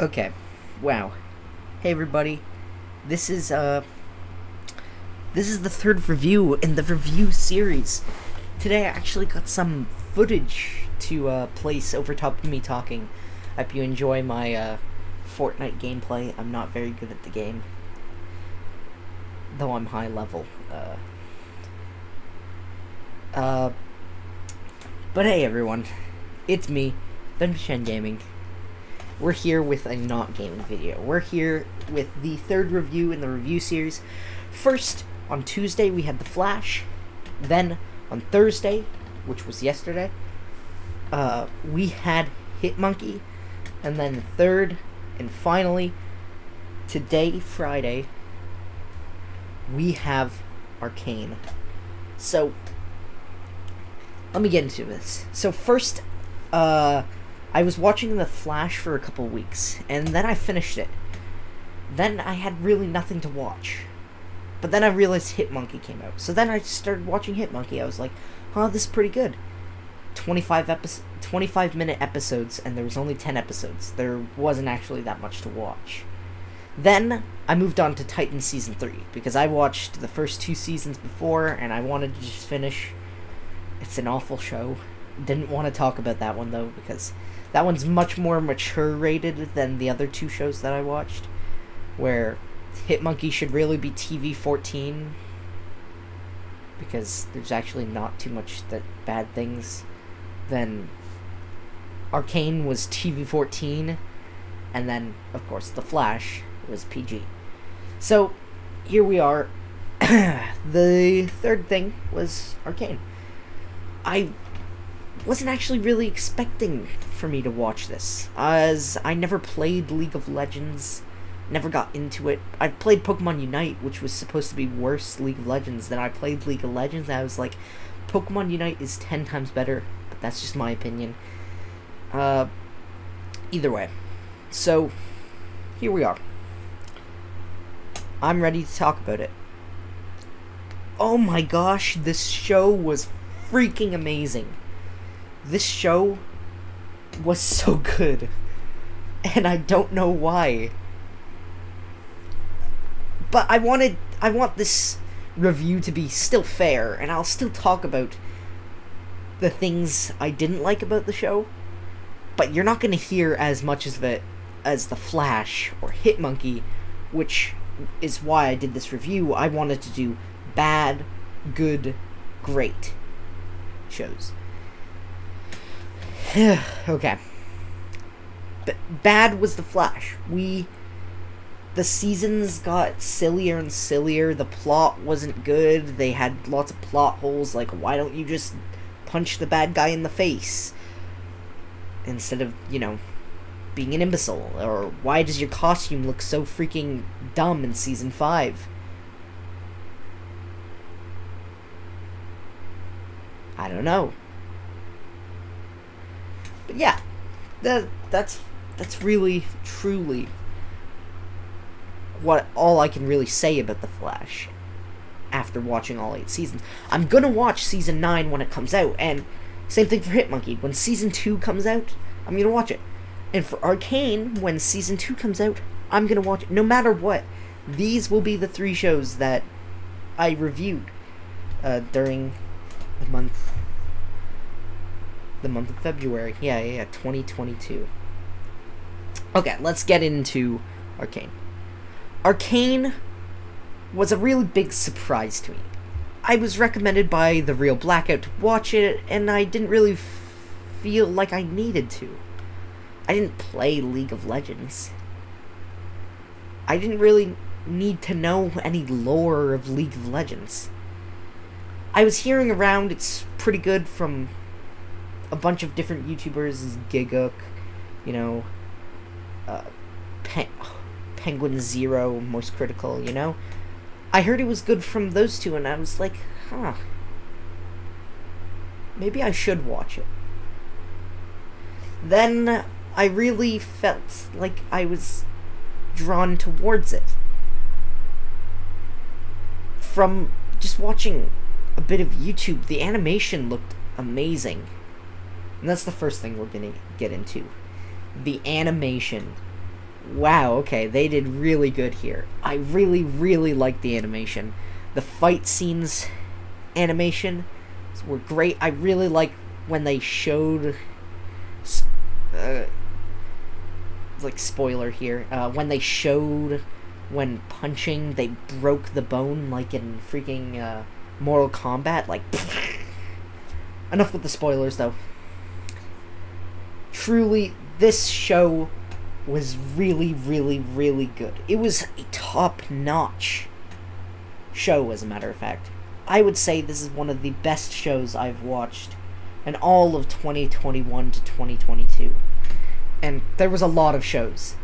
Okay. Wow. Hey everybody. This is uh this is the third review in the review series. Today I actually got some footage to uh place over top of me talking. I hope you enjoy my uh Fortnite gameplay. I'm not very good at the game. Though I'm high level. Uh uh but hey everyone. It's me, Benpchan Gaming we're here with a not gaming video. We're here with the third review in the review series. First, on Tuesday, we had The Flash. Then, on Thursday, which was yesterday, uh, we had Hitmonkey. And then, third, and finally, today, Friday, we have Arcane. So, let me get into this. So, first, uh, I was watching The Flash for a couple weeks, and then I finished it. Then I had really nothing to watch. But then I realized Hitmonkey came out. So then I started watching Hitmonkey. I was like, huh, this is pretty good. 25 epi- 25 minute episodes, and there was only 10 episodes. There wasn't actually that much to watch. Then I moved on to Titan Season 3, because I watched the first two seasons before, and I wanted to just finish. It's an awful show. Didn't want to talk about that one, though, because that one's much more mature rated than the other two shows that I watched, where Hitmonkey should really be TV 14 because there's actually not too much that bad things. Then Arcane was TV 14, and then of course The Flash was PG. So here we are. the third thing was Arcane. I wasn't actually really expecting for me to watch this, as I never played League of Legends, never got into it. I played Pokemon Unite, which was supposed to be worse League of Legends than I played League of Legends. and I was like, Pokemon Unite is 10 times better, but that's just my opinion. Uh, either way. So, here we are. I'm ready to talk about it. Oh my gosh, this show was freaking amazing this show was so good. And I don't know why. But I wanted I want this review to be still fair and I'll still talk about the things I didn't like about the show. But you're not going to hear as much as the as The Flash or Hitmonkey, which is why I did this review. I wanted to do bad, good, great shows. okay. B- bad was the Flash. We the seasons got sillier and sillier. The plot wasn't good. They had lots of plot holes like why don't you just punch the bad guy in the face instead of, you know, being an imbecile or why does your costume look so freaking dumb in season 5? I don't know. But yeah, that that's that's really truly what all I can really say about the Flash after watching all eight seasons. I'm gonna watch season nine when it comes out, and same thing for Hitmonkey. When season two comes out, I'm gonna watch it. And for Arcane, when season two comes out, I'm gonna watch it. No matter what, these will be the three shows that I reviewed uh, during the month the month of February. Yeah, yeah, yeah, 2022. Okay, let's get into Arcane. Arcane was a really big surprise to me. I was recommended by the Real Blackout to watch it, and I didn't really feel like I needed to. I didn't play League of Legends. I didn't really need to know any lore of League of Legends. I was hearing around it's pretty good from a bunch of different YouTubers, Gigguk, you know, uh, Pen- Penguin Zero, Most Critical, you know. I heard it was good from those two, and I was like, huh. Maybe I should watch it. Then I really felt like I was drawn towards it. From just watching a bit of YouTube, the animation looked amazing. And that's the first thing we're going to get into. The animation wow, okay, they did really good here. I really, really like the animation. The fight scenes animation were great. I really like when they showed, uh, like spoiler here, uh, when they showed when punching they broke the bone like in freaking uh, Mortal Kombat. Like, enough with the spoilers though. Truly, this show was really, really, really good. It was a top notch show, as a matter of fact. I would say this is one of the best shows I've watched in all of 2021 to 2022. And there was a lot of shows.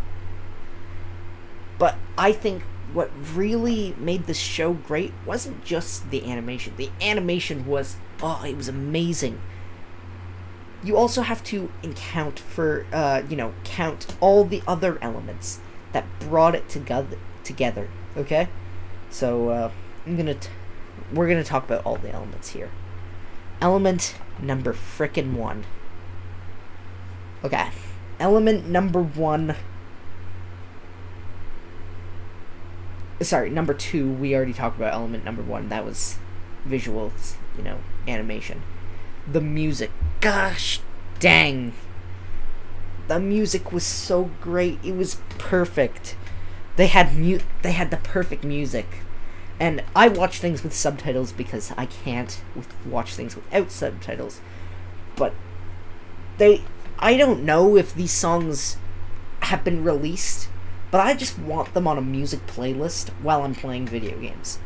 But I think what really made this show great wasn't just the animation. The animation was, oh, it was amazing you also have to account for, uh, you know, count all the other elements that brought it together. Together, okay? So uh, I'm gonna, we're gonna talk about all the elements here. Element number frickin' one. Okay, element number one. Sorry, number two. We already talked about element number one. That was visuals, you know, animation the music. Gosh dang. The music was so great. It was perfect. They had mute they had the perfect music. And I watch things with subtitles because I can't watch things without subtitles. But they I don't know if these songs have been released, but I just want them on a music playlist while I'm playing video games.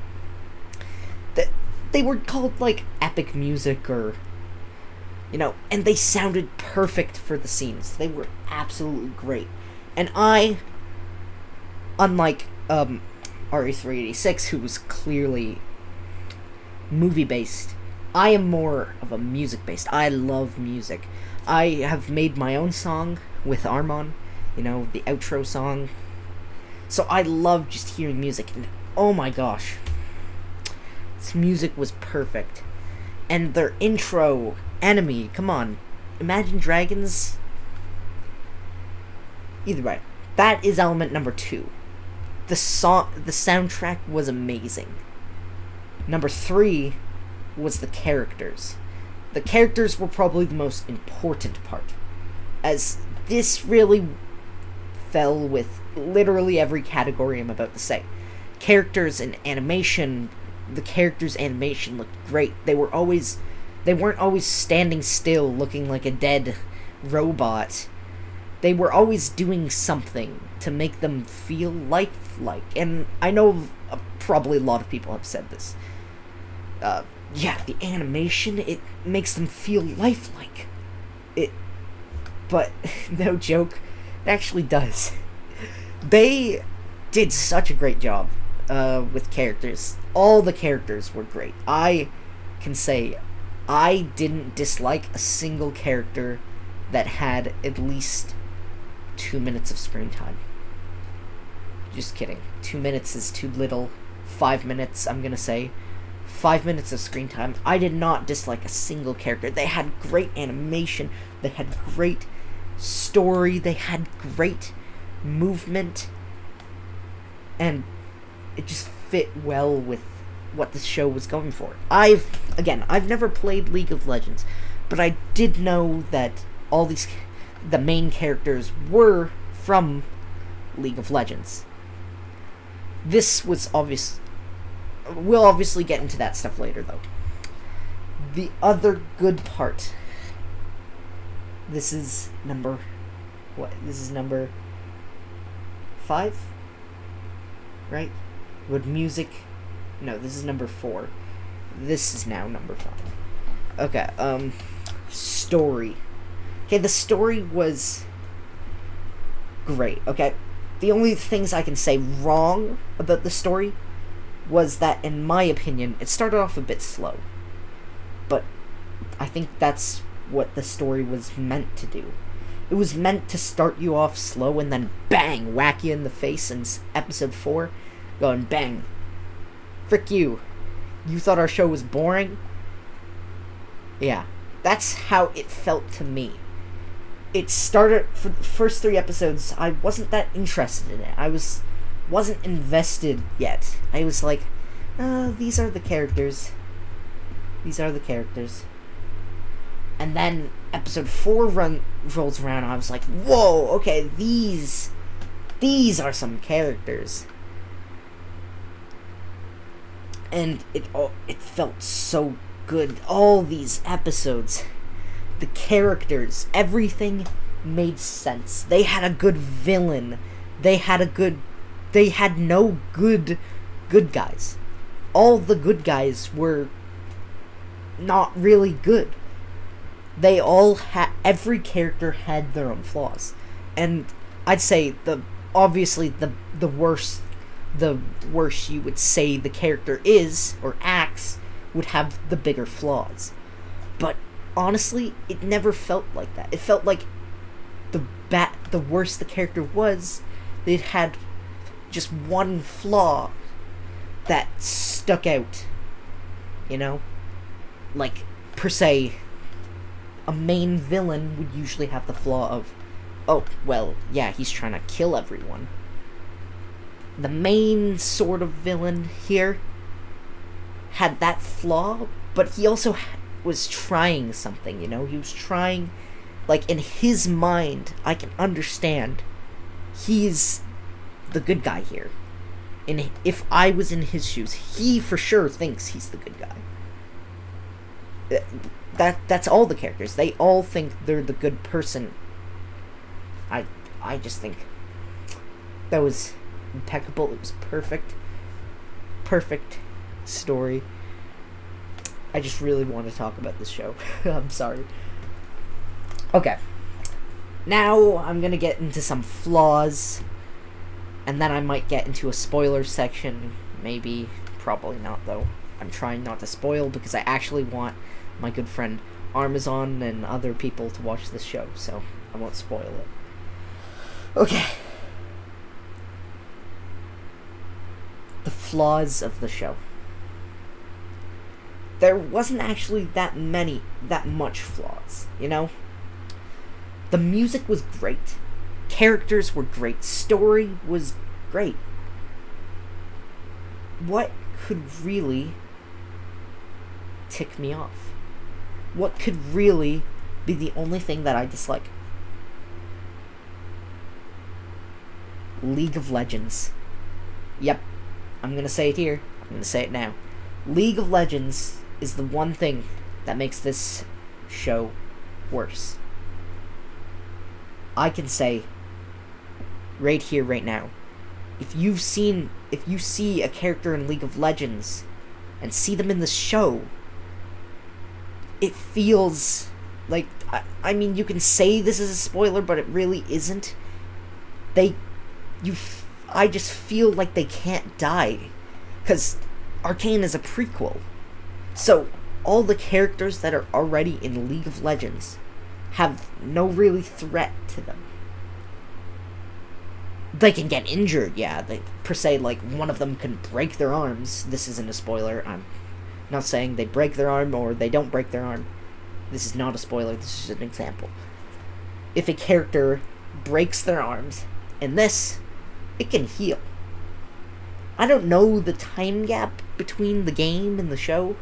That they were called like epic music or you know, and they sounded perfect for the scenes. They were absolutely great. And I, unlike um, RE386, who was clearly movie based, I am more of a music based. I love music. I have made my own song with Armon, you know, the outro song. So I love just hearing music, and oh my gosh, this music was perfect. And their intro enemy. Come on. Imagine Dragons. Either way, that is element number two. The song, the soundtrack was amazing. Number three was the characters. The characters were probably the most important part, as this really fell with literally every category I'm about to say. Characters and animation, the characters' animation looked great. They were always they weren't always standing still looking like a dead robot. They were always doing something to make them feel lifelike. And I know uh, probably a lot of people have said this. Uh, yeah, the animation, it makes them feel lifelike. It. But, no joke, it actually does. They did such a great job uh, with characters. All the characters were great. I can say I didn't dislike a single character that had at least two minutes of screen time. Just kidding. Two minutes is too little. Five minutes, I'm gonna say. Five minutes of screen time. I did not dislike a single character. They had great animation. They had great story. They had great movement. And it just fit well with what this show was going for. I've again, I've never played League of Legends, but I did know that all these the main characters were from League of Legends. This was obvious we'll obviously get into that stuff later though. The other good part this is number what? This is number 5 right? With music no, this is number four. This is now number five. Okay, um, story. Okay, the story was great, okay? The only things I can say wrong about the story was that, in my opinion, it started off a bit slow. But I think that's what the story was meant to do. It was meant to start you off slow and then bang, whack you in the face in episode 4, going bang, Frick you. You thought our show was boring? Yeah. That's how it felt to me. it started for the first three episodes. I wasn't that interested in it. I was wasn't invested yet. I was like, uh, these are the characters. These are the characters. And then episode four run rolls around. I was like, whoa, okay, these these are some characters. And it oh, it felt so good. All these episodes, the characters, everything made sense. They had a good villain. They had a good they had no good good guys. All the good guys were not really good. They all had every character had their own flaws. And I'd say the obviously the the worst the worse you would say the character is or acts would have the bigger flaws. But honestly, it never felt like that. It felt like the bat the worse the character was, it had just one flaw that stuck out. You know? Like per se a main villain would usually have the flaw of oh, well, yeah, he's trying to kill everyone. The main sort of villain here had that flaw, but he also was trying something, you know? He was trying, like, in his mind, I can understand he's the good guy here. And if I was in his shoes, he for sure thinks he's the good guy. That that's all the characters. They all think they're the good person I I just think that was impeccable. It was perfect. Perfect story. I just really want to talk about this show. I'm sorry. Okay. Now I'm going to get into some flaws and then I might get into a spoiler section. Maybe probably not though. I'm trying not to spoil because I actually want my good friend Armazon and other people to watch this show, so I won't spoil it. Okay. The flaws of the show. There wasn't actually that many, that much flaws, you know? The music was great. Characters were great. Story was great. What could really tick me off? What could really be the only thing that I dislike? League of Legends. Yep, I'm gonna say it here. I'm gonna say it now. League of Legends is the one thing that makes this show worse. I can say right here, right now, if you've seen, if you see a character in League of Legends and see them in the show, it feels like, I, I mean, you can say this is a spoiler, but it really isn't. They you I just feel like they can't die cuz Arcane is a prequel. So all the characters that are already in League of Legends have no really threat to them. They can get injured, yeah. They per se like one of them can break their arms. This isn't a spoiler. I'm not saying they break their arm or they don't break their arm. This is not a spoiler. This is an example. If a character breaks their arms in this, it can heal. I don't know the time gap between the game and the show,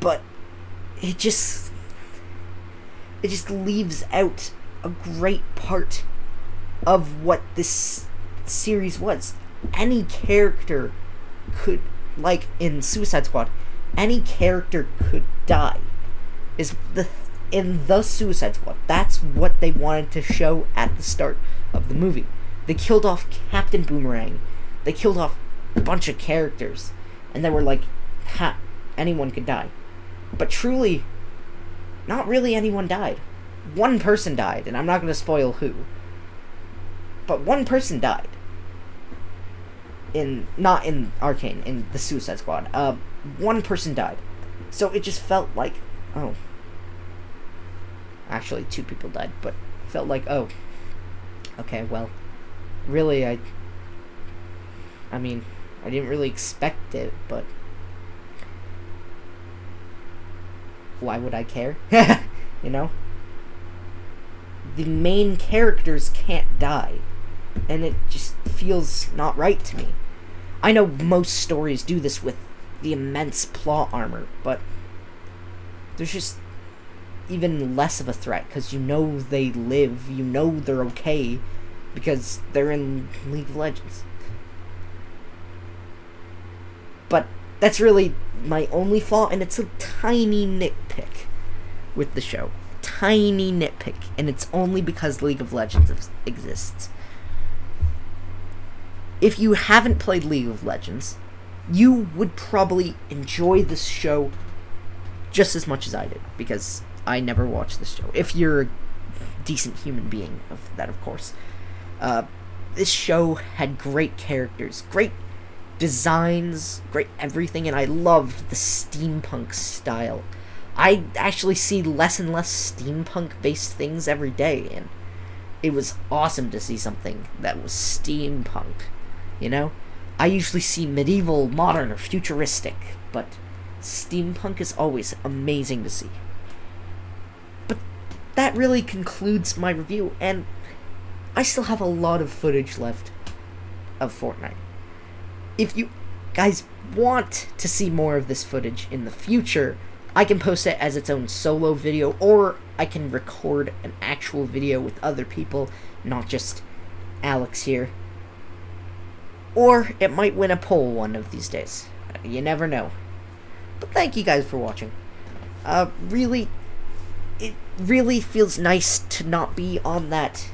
but it just it just leaves out a great part of what this series was. Any character could like in Suicide Squad, any character could die. Is the in the Suicide Squad. That's what they wanted to show at the start of the movie. They killed off Captain Boomerang. They killed off a bunch of characters. And they were like, ha, anyone could die. But truly, not really anyone died. One person died, and I'm not going to spoil who. But one person died. In, not in Arcane, in the Suicide Squad. Uh, one person died. So it just felt like, oh. Actually, two people died, but felt like, oh. Okay, well really, I. I mean, I didn't really expect it, but. Why would I care? you know? the main characters can't die. And it just feels not right to me. I know most stories do this with the immense plot armor, but there's just even less of a threat because you know they live, you know they're okay because they're in League of Legends. But that's really my only flaw, and it's a tiny nitpick with the show. Tiny nitpick, and it's only because League of Legends exists. If you haven't played League of Legends, you would probably enjoy this show just as much as I did, because I never watched this show. If you're a decent human being, of that, of course. Uh, this show had great characters, great designs, great everything, and I loved the steampunk style. I actually see less and less steampunk based things every day, and it was awesome to see something that was steampunk. You know? I usually see medieval, modern, or futuristic, but steampunk is always amazing to see. But that really concludes my review, and I still have a lot of footage left of Fortnite. If you guys want to see more of this footage in the future, I can post it as its own solo video, or I can record an actual video with other people, not just Alex here. Or it might win a poll one of these days. You never know. But thank you guys for watching. Uh, really, it really feels nice to not be on that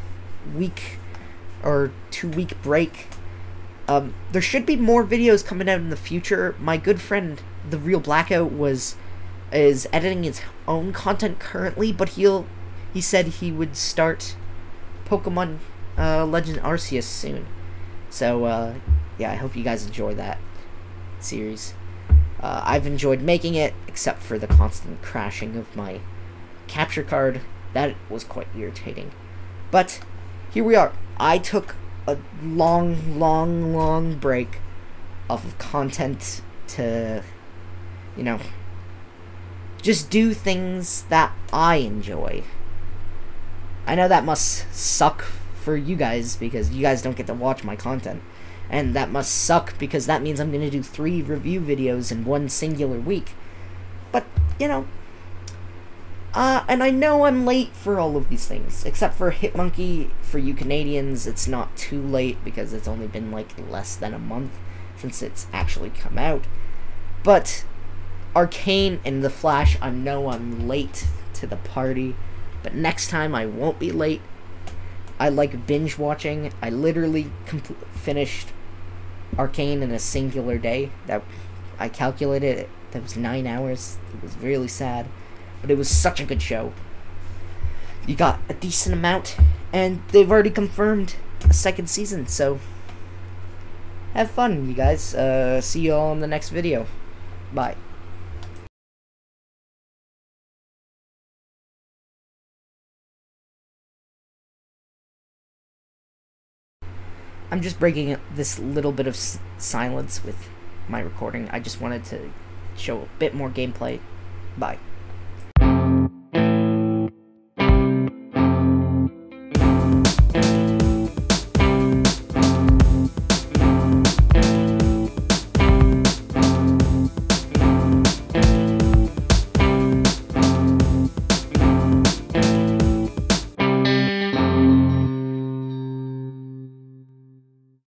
week or two week break. Um, there should be more videos coming out in the future. My good friend, the real Blackout, was is editing his own content currently, but he'll he said he would start Pokemon uh, Legend Arceus soon. So uh, yeah, I hope you guys enjoy that series. Uh, I've enjoyed making it, except for the constant crashing of my capture card. That was quite irritating. But here we are. I took a long, long, long break off of content to, you know, just do things that I enjoy. I know that must suck for you guys because you guys don't get to watch my content. And that must suck because that means I'm going to do three review videos in one singular week. But, you know, uh, and I know I'm late for all of these things, except for Hitmonkey. For you Canadians, it's not too late because it's only been like less than a month since it's actually come out. But Arcane and The Flash, I know I'm late to the party, but next time I won't be late. I like binge watching. I literally finished Arcane in a singular day. That I calculated it. That was nine hours. It was really sad. But it was such a good show. You got a decent amount, and they've already confirmed a second season, so have fun, you guys. Uh, see you all in the next video. Bye. I'm just breaking this little bit of silence with my recording. I just wanted to show a bit more gameplay. Bye.